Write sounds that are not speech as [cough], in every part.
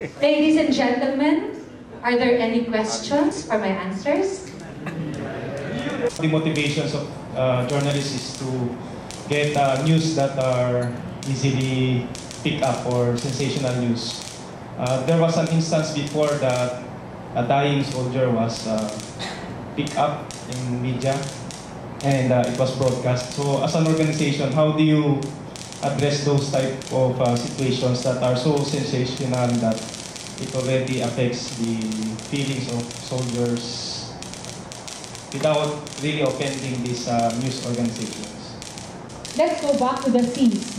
Ladies and gentlemen, are there any questions for my answers? The motivations of uh, journalists is to get uh, news that are easily picked up or sensational news. Uh, there was an instance before that a dying soldier was uh, picked up in media and uh, it was broadcast. So as an organization, how do you address those type of uh, situations that are so sensational that it already affects the feelings of soldiers without really offending these uh, news organizations? Let's go back to the C's.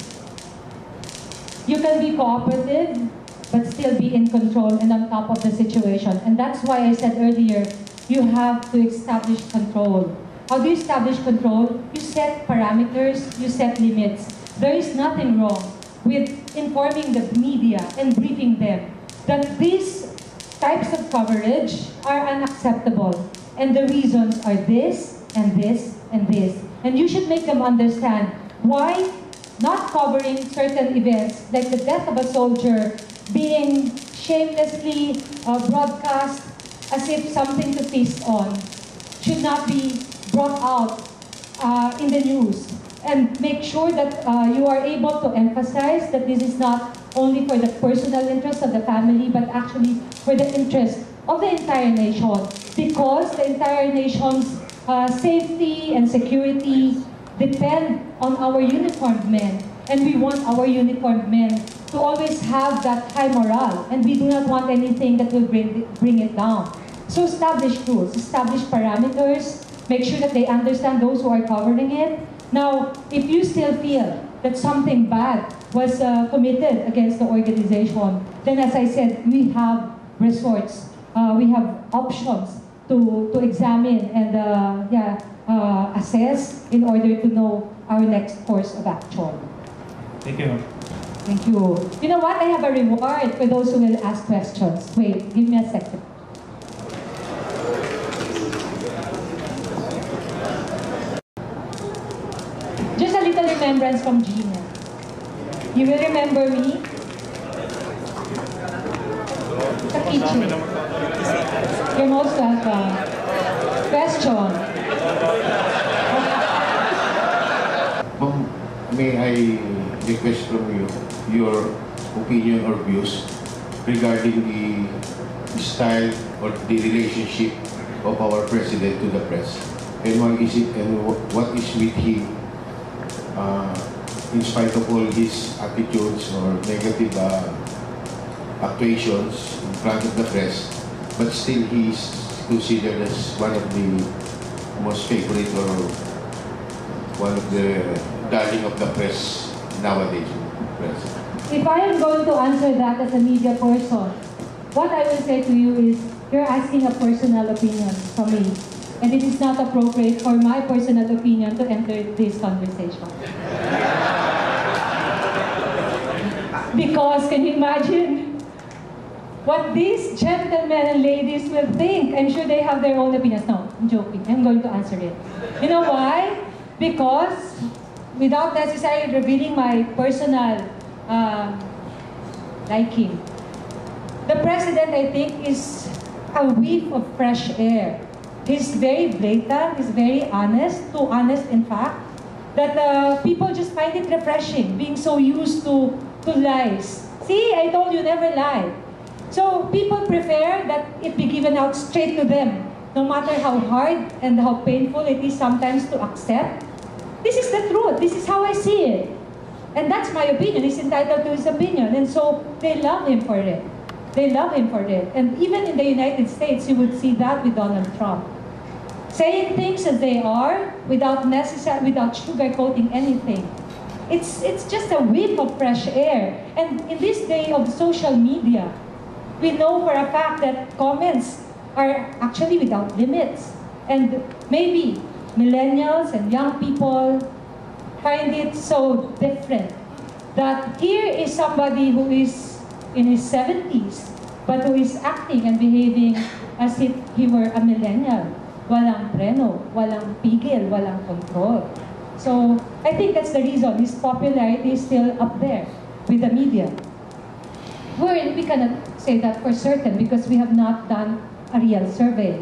You can be cooperative, but still be in control and on top of the situation. And that's why I said earlier, you have to establish control. How do you establish control? You set parameters, you set limits. There is nothing wrong with informing the media and briefing them that these types of coverage are unacceptable. And the reasons are this, and this, and this. And you should make them understand why not covering certain events, like the death of a soldier, being shamelessly uh, broadcast as if something to feast on, should not be brought out uh, in the news. And make sure that uh, you are able to emphasize that this is not only for the personal interest of the family, but actually for the interest of the entire nation. Because the entire nation's uh, safety and security depend on our uniformed men. And we want our uniformed men to always have that high morale. And we do not want anything that will bring, bring it down. So establish rules, establish parameters, make sure that they understand those who are covering it. Now, if you still feel that something bad was uh, committed against the organization, then as I said, we have resorts, uh, we have options to, to examine and uh, yeah, uh, assess in order to know our next course of action. Thank you. Thank you. You know what? I have a reward for those who will ask questions. Wait, give me a second. Just a remembrance from Gina. You will remember me? Sa kitchen. You're most welcome. Question. May I request from you your opinion or views regarding the style or the relationship of our president to the press? And what is it and what is with him uh, in spite of all his attitudes or negative uh, actuations in front of the press, but still he is considered as one of the most favorite or one of the darling of the press nowadays. Press. If I am going to answer that as a media person, what I will say to you is, you're asking a personal opinion from me. And it is not appropriate for my personal opinion to enter this conversation. Because, can you imagine what these gentlemen and ladies will think? I'm sure they have their own opinions. No, I'm joking. I'm going to answer it. You know why? Because, without necessarily revealing my personal uh, liking, the president, I think, is a whiff of fresh air. He's very blatant, he's very honest, too honest, in fact, that uh, people just find it refreshing, being so used to, to lies. See, I told you, never lie. So people prefer that it be given out straight to them, no matter how hard and how painful it is sometimes to accept. This is the truth. This is how I see it. And that's my opinion. He's entitled to his opinion. And so they love him for it. They love him for it. And even in the United States, you would see that with Donald Trump. Saying things as they are without necessary, without sugarcoating anything. It's, it's just a whiff of fresh air. And in this day of social media, we know for a fact that comments are actually without limits. And maybe millennials and young people find it so different that here is somebody who is in his 70s, but who is acting and behaving as if he were a millennial. Walang preno, walang pigil, walang control. So I think that's the reason his popularity is still up there with the media. We're, we cannot say that for certain because we have not done a real survey.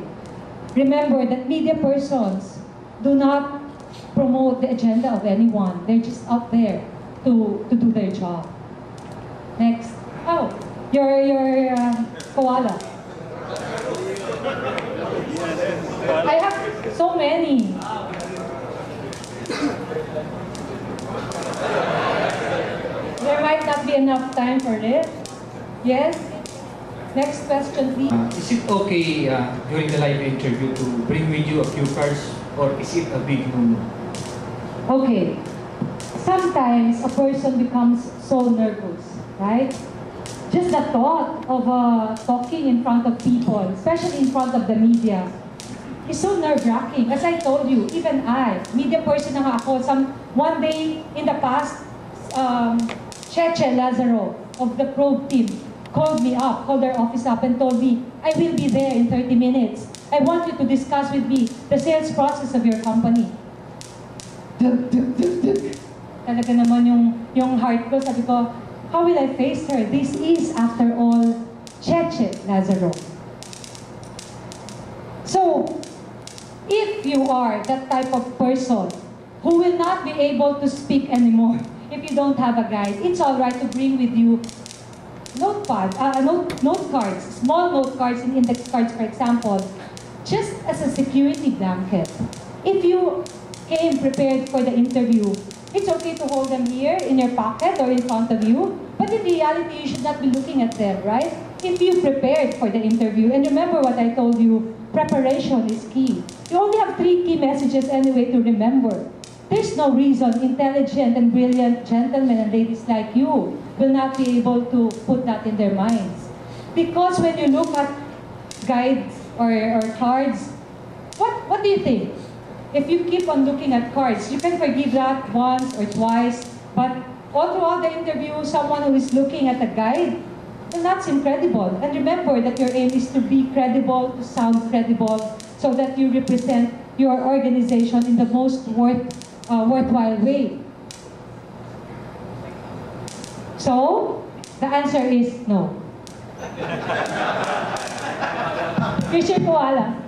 Remember that media persons do not promote the agenda of anyone. They're just out there to, to do their job. Next. Oh, your, your uh, koala. I have so many. There might not be enough time for this. Yes? Next question, please. Uh, is it okay uh, during the live interview to bring with you a few cards or is it a big no-no? Okay. Sometimes a person becomes so nervous, right? Just the thought of uh, talking in front of people, especially in front of the media, is so nerve-wracking. As I told you, even I, media person na ako, some, one day in the past, um, Cheche Lazaro of the probe team called me up, called their office up and told me, I will be there in 30 minutes. I want you to discuss with me the sales process of your company. Dug, dug, dug, dug. Talaga naman yung, yung heart ko, sabi ko, how will I face her? This is, after all, Cheche Lazaro. So, if you are that type of person who will not be able to speak anymore, [laughs] if you don't have a guide, it's all right to bring with you notepad, uh, note, note cards, small note cards and index cards, for example, just as a security blanket. If you came prepared for the interview, it's okay to hold them here in your pocket or in front of you, but in reality, you should not be looking at them, right? If you prepared for the interview, and remember what I told you, preparation is key. You only have three key messages anyway to remember. There's no reason intelligent and brilliant gentlemen and ladies like you will not be able to put that in their minds. Because when you look at guides or, or cards, what, what do you think? If you keep on looking at cards, you can forgive that once or twice, but all throughout the interview, someone who is looking at a guide, well, that's incredible. And remember that your aim is to be credible, to sound credible, so that you represent your organization in the most worth, uh, worthwhile way. So, the answer is no. [laughs] Christian Koala,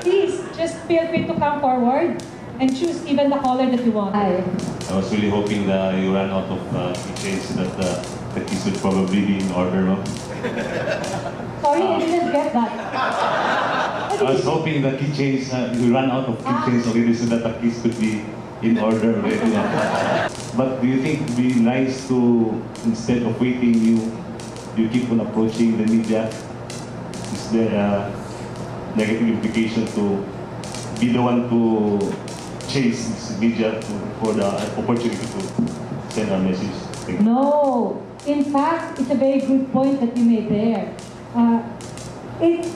please just feel free to come forward and choose even the color that you want. Hi. I was really hoping that you ran out of uh, keychains that uh, the keys would probably be in order, no? Sorry, I didn't get that. I was hoping that keychains, uh, you ran out of keychains already so that the keys could be in order already. But do you think it'd be nice to, instead of waiting, you you keep on approaching the media? Is there a negative implication to be the one to chase this media to, for the opportunity to send a message? No. In fact, it's a very good point that you made there. Uh, it,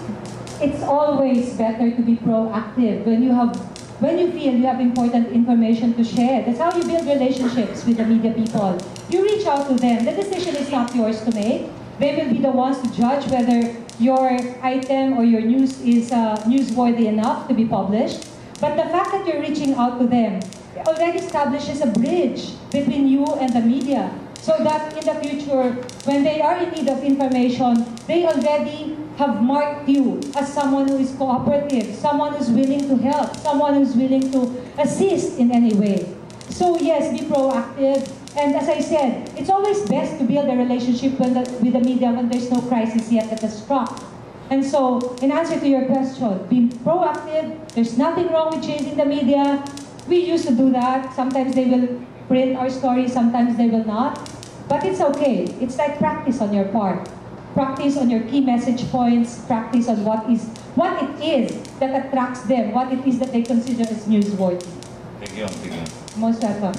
it's always better to be proactive when you have when you feel you have important information to share. That's how you build relationships with the media people. You reach out to them. The decision is not yours to make. They will be the ones to judge whether your item or your news is uh, newsworthy enough to be published. But the fact that you're reaching out to them already establishes a bridge between you and the media. So that in the future, when they are in need of information, they already have marked you as someone who is cooperative, someone who's willing to help, someone who's willing to assist in any way. So yes, be proactive. And as I said, it's always best to build a relationship the, with the media when there's no crisis yet that has struck. And so, in answer to your question, be proactive. There's nothing wrong with chasing the media. We used to do that. Sometimes they will print our stories, sometimes they will not. But it's okay. It's like practice on your part. Practice on your key message points. Practice on what is what it is that attracts them. What it is that they consider as newsworthy. Thank you. Thank you. Most welcome.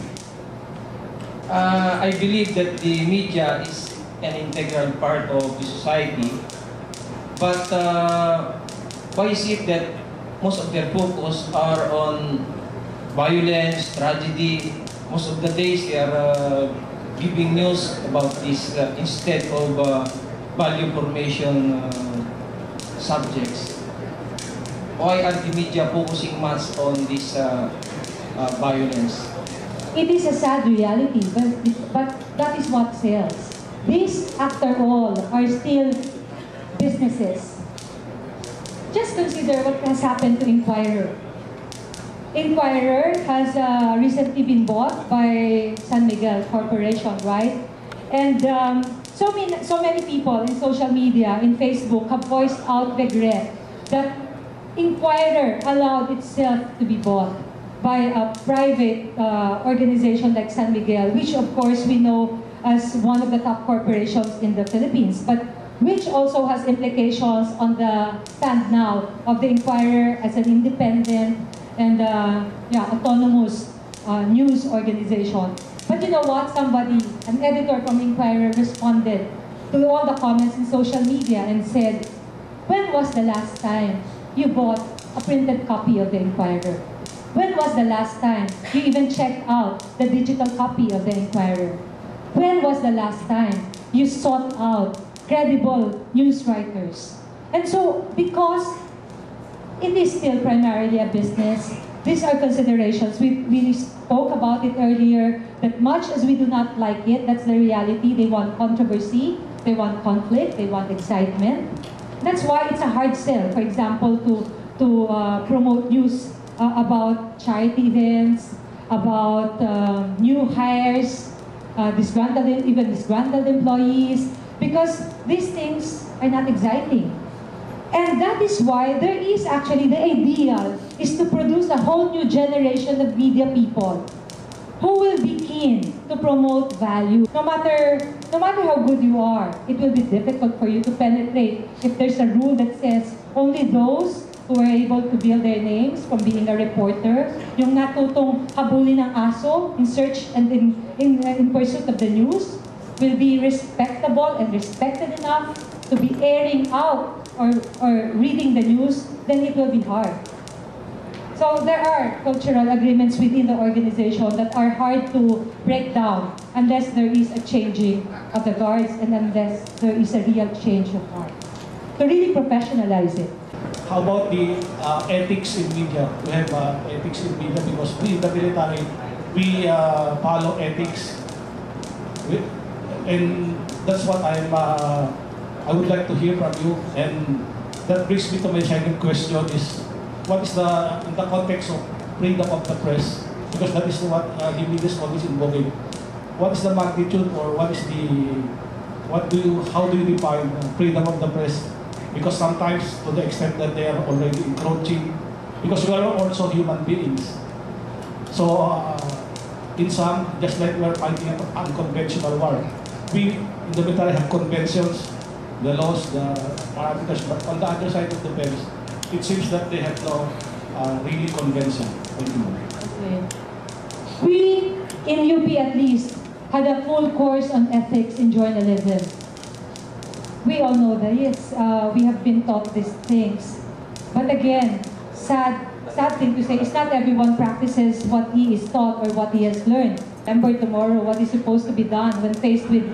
Uh, I believe that the media is an integral part of the society. But uh, why is it that most of their focus are on violence, tragedy? Most of the days they are uh, giving news about this uh, instead of uh, value formation uh, subjects. Why are the media focusing much on this uh, uh, violence? It is a sad reality, but, but that is what sells. These, after all, are still businesses. Just consider what has happened to Inquirer. Inquirer has uh, recently been bought by San Miguel Corporation, right? And um, so, many, so many people in social media, in Facebook, have voiced out regret that Inquirer allowed itself to be bought by a private uh, organization like San Miguel, which of course we know as one of the top corporations in the Philippines, but which also has implications on the stand now of the Inquirer as an independent and uh, yeah, autonomous uh, news organization. But you know what? Somebody, an editor from Inquirer, responded to all the comments in social media and said, when was the last time you bought a printed copy of the Inquirer? When was the last time you even checked out the digital copy of the Inquirer? When was the last time you sought out credible news writers? And so, because it is still primarily a business, these are considerations. We, we spoke about it earlier, that much as we do not like it, that's the reality. They want controversy, they want conflict, they want excitement. That's why it's a hard sell, for example, to, to uh, promote news uh, about charity events, about um, new hires, uh, disgruntled, even disgruntled employees, because these things are not exciting. And that is why there is actually the ideal is to produce a whole new generation of media people who will be keen to promote value. No matter, no matter how good you are, it will be difficult for you to penetrate if there's a rule that says only those who are able to build their names from being a reporter, yung natutong habulin ng aso in search and in, in, in pursuit of the news, will be respectable and respected enough to be airing out or, or reading the news, then it will be hard. So there are cultural agreements within the organization that are hard to break down unless there is a changing of the guards and unless there is a real change of heart. To really professionalize it. How about the uh, ethics in media? We have uh, ethics in media because we in the military, we uh, follow ethics. We, and that's what I'm, uh, I would like to hear from you. And that brings me to my second question is, what is the, in the context of freedom of the press, because that is what uh, school is involving. What is the magnitude or what is the, what do you, how do you define freedom of the press? Because sometimes to the extent that they are already encroaching, because we are also human beings. So, uh, in some, just like we are fighting an unconventional war, we in the military have conventions, the laws, the parameters, but on the other side of the fence, it seems that they have no uh, really. Thank you. Okay. We, in UP at least, had a full course on ethics in journalism. We all know that, yes, uh, we have been taught these things. But again, sad, sad thing to say is not everyone practices what he is taught or what he has learned. Remember tomorrow what is supposed to be done when faced with,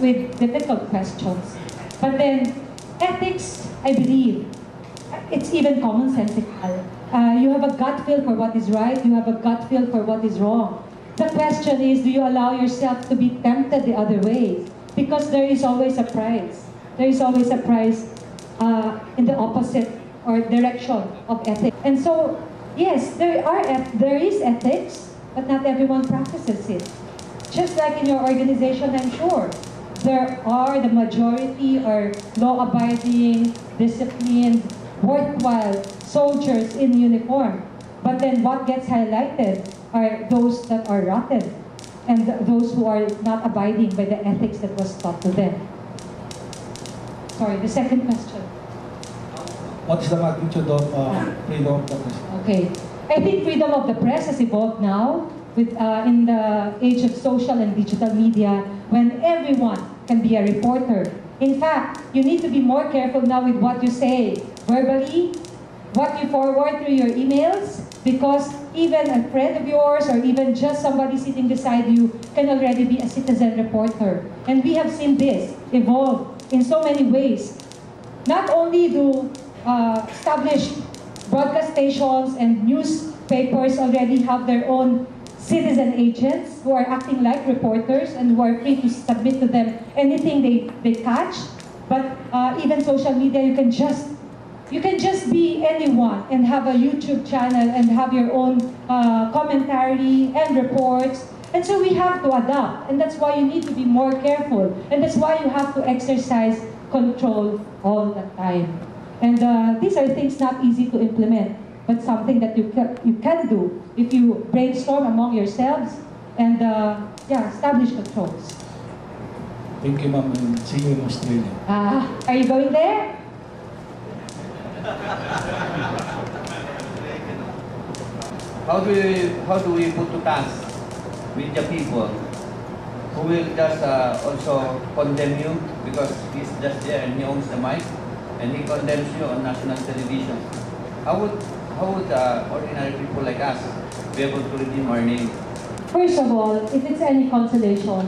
with difficult questions. But then, ethics, I believe, it's even commonsensical. Uh, you have a gut feel for what is right, you have a gut feel for what is wrong. The question is, do you allow yourself to be tempted the other way? Because there is always a price. There is always a price uh, in the opposite or direction of ethics. And so, yes, there are there is ethics, but not everyone practices it. Just like in your organization, I'm sure there are the majority are law-abiding, disciplined, worthwhile soldiers in uniform. But then what gets highlighted are those that are rotten and those who are not abiding by the ethics that was taught to them. Sorry, the second question. What is the magnitude of uh, freedom of the press? Okay. I think freedom of the press has evolved now with uh, in the age of social and digital media when everyone can be a reporter. In fact, you need to be more careful now with what you say verbally, what you forward through your emails, because even a friend of yours or even just somebody sitting beside you can already be a citizen reporter. And we have seen this evolve in so many ways. Not only do uh, established broadcast stations and newspapers already have their own citizen agents who are acting like reporters and who are free to submit to them anything they, they catch. But uh, even social media, you can just you can just be anyone and have a YouTube channel and have your own uh, commentary and reports. And so we have to adapt, and that's why you need to be more careful, and that's why you have to exercise control all the time. And uh, these are things not easy to implement, but something that you can, you can do if you brainstorm among yourselves and uh, yeah, establish controls. Thank you, ma'am, and see you in Australia. Ah, are you going there? How do we, how do we put to task with the people who will just uh, also condemn you because he's just there and he owns the mic and he condemns you on national television? How would how would uh, ordinary people like us be able to redeem our name? First of all, if it's any consolation,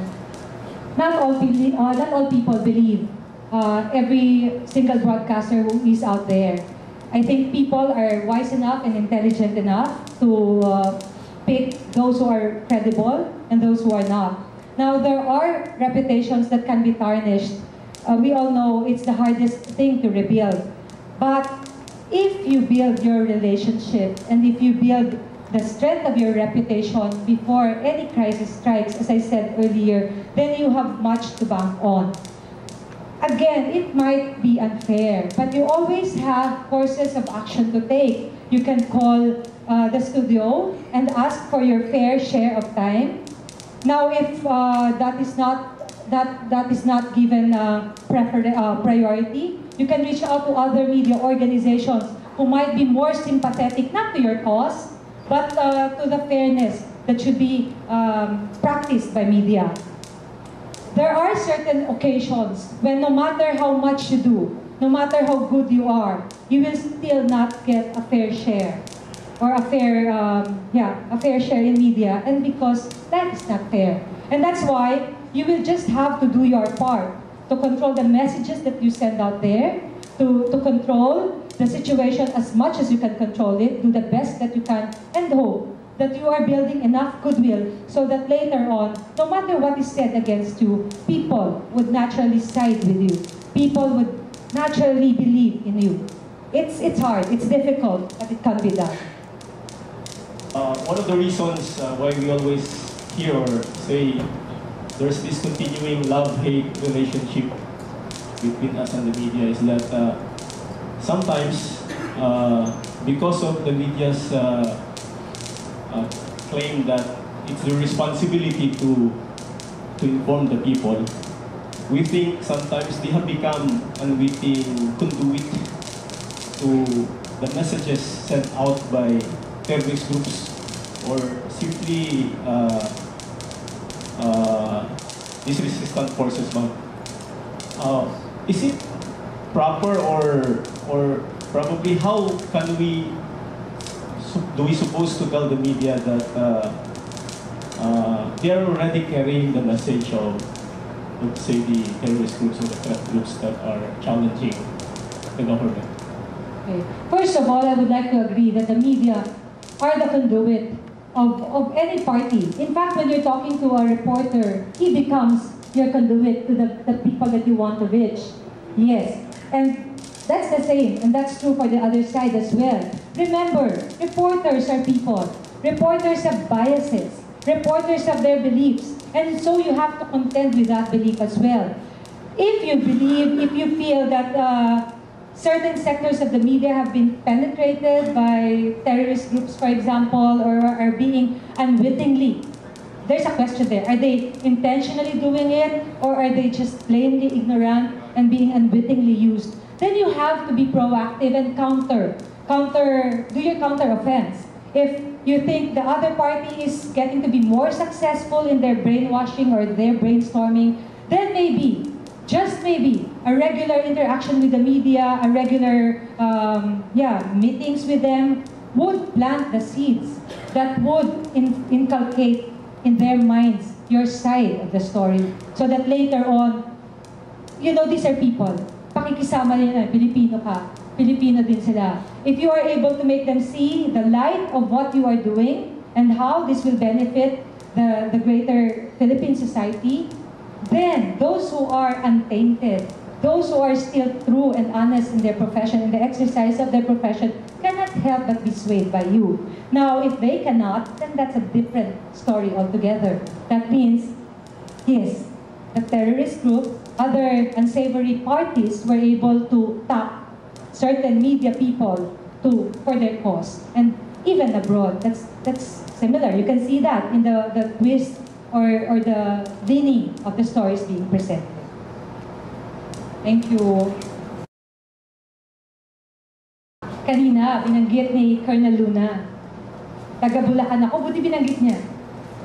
not all, uh, not all people believe uh, every single broadcaster who is out there. I think people are wise enough and intelligent enough to uh, pick those who are credible and those who are not. Now, there are reputations that can be tarnished. Uh, we all know it's the hardest thing to rebuild. But if you build your relationship and if you build the strength of your reputation before any crisis strikes, as I said earlier, then you have much to bank on. Again, it might be unfair, but you always have courses of action to take. You can call uh, the studio and ask for your fair share of time. Now, if uh, that is not that that is not given uh, uh, priority, you can reach out to other media organizations who might be more sympathetic, not to your cause, but uh, to the fairness that should be um, practiced by media. There are certain occasions when no matter how much you do, no matter how good you are, you will still not get a fair share or a fair, um, yeah, a fair share in media, and because that is not fair. And that's why you will just have to do your part to control the messages that you send out there, to, to control the situation as much as you can control it, do the best that you can, and hope that you are building enough goodwill so that later on, no matter what is said against you, people would naturally side with you. People would naturally believe in you. It's, it's hard, it's difficult, but it can be done. Uh, one of the reasons uh, why we always hear or say there's this continuing love-hate relationship between us and the media is that uh, sometimes uh, because of the media's uh, uh, claim that it's the responsibility to to inform the people, we think sometimes they have become unwitting conduit to the messages sent out by terrorist groups or simply uh, these resistant forces. Ma'am. Uh, is it proper or or probably how can we do we supposed to tell the media that uh, uh, they are already carrying the message of let's say the terrorist groups or the threat groups that are challenging the government? Okay. First of all, I would like to agree that the media are the conduit of, of any party. In fact, when you're talking to a reporter, he becomes your conduit to the, the people that you want to reach. Yes. And that's the same, and that's true for the other side as well. Remember, reporters are people. Reporters have biases. Reporters have their beliefs. And so you have to contend with that belief as well. If you believe, if you feel that uh, certain sectors of the media have been penetrated by terrorist groups, for example, or are being unwittingly. There's a question there. Are they intentionally doing it, or are they just plainly ignorant and being unwittingly used? Then you have to be proactive and counter, counter, do your counter offense. If you think the other party is getting to be more successful in their brainwashing or their brainstorming, then maybe just maybe a regular interaction with the media, a regular um, yeah meetings with them would plant the seeds that would in, inculcate in their minds your side of the story, so that later on, you know these are people. Pakikisama nila, Pilipino ka, Filipino din sila. If you are able to make them see the light of what you are doing, and how this will benefit the, the greater Philippine society, then those who are untainted, those who are still true and honest in their profession, in the exercise of their profession, cannot help but be swayed by you. Now, if they cannot, then that's a different story altogether. That means, yes, the terrorist group, other unsavory parties were able to tap certain media people to for their cause. And even abroad, that's that's similar. You can see that in the, the twist or, or the leaning of the stories being presented. Thank you. Kanina, binanggit ni Colonel Luna. Taga Bulacan ako. Buti binanggit niya.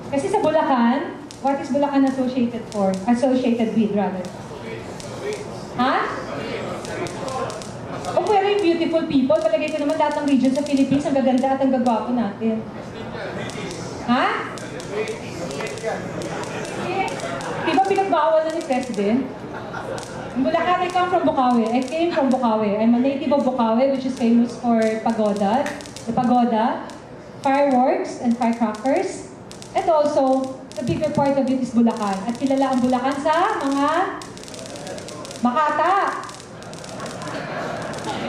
Kasi sa Bulacan, what is Bulacan associated for? Associated with, rather. Ha? Oh, very beautiful people. Palagay ko naman lahat ng region sa Philippines, ang gaganda at ang gagwapo natin. Ha? Di ba pinagbawal na ni President? Bulacan, I come from Bukawi. I came from Bukawi. I'm a native of Bukawi, which is famous for pagoda, the pagoda, fireworks and firecrackers, and also, the bigger part of it is Bulacan. At kilala ang Bulacan sa mga Makata.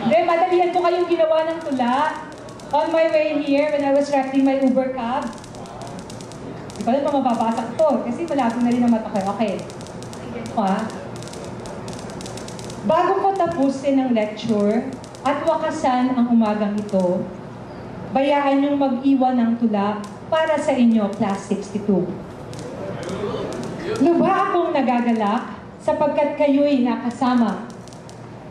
Hindi, madalihan ko kayong ginawa ng tula. On my way here, when I was riding my Uber cab, hindi ko alam kung mababasa to, kasi malapit na rin ang mata ko. Okay. Ah. Bago ko tapusin ang lecture at wakasan ang umagang ito, bayaan niyong mag-iwan ng tula para sa inyo, Class 62. Lubha akong nagagalak sapagkat kayo'y nakasama.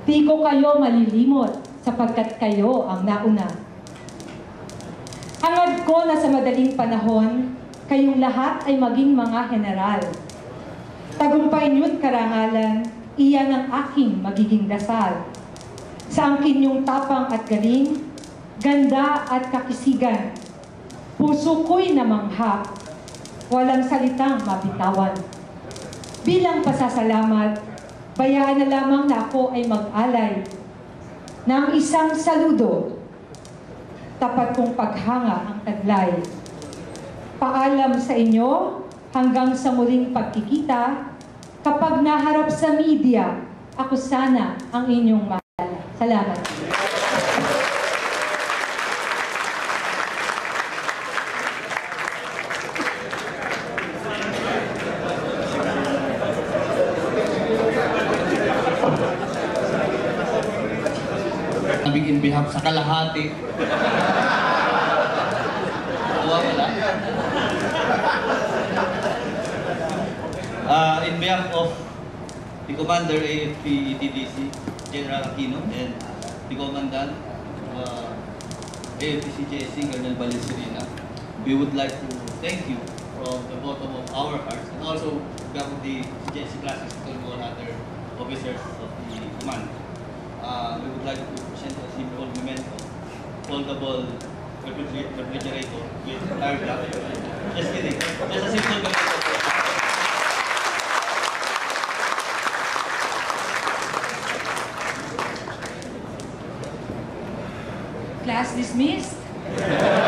Di ko kayo malilimot sapagkat kayo ang nauna. Hangad ko na sa madaling panahon, kayong lahat ay maging mga general. Tagumpay niyo't karangalan, iyan ang aking magiging dasal. Sa angkin yung tapang at galing, ganda at kakisigan, puso ko'y namangha, walang salitang mabitawan. Bilang pasasalamat, bayaan na lamang na ako ay mag-alay ng isang saludo. Tapat kong paghanga ang taglay. Paalam sa inyo hanggang sa muling pagkikita, kapag naharap sa media, ako sana ang inyong maalala. Salamat. Nabig in behalf sa kalahati. Uh, in behalf of the Commander AFP ETDC, General Aquino, and the Commandant uh, AFP CGSC, Colonel Balestrina, we would like to thank you from the bottom of our hearts and also behalf of the CGSC classes to all other officers of the command. Uh, we would like to present a simple memento, foldable refriger- refrigerator with block. Just kidding. Just a simple memento. Class dismissed.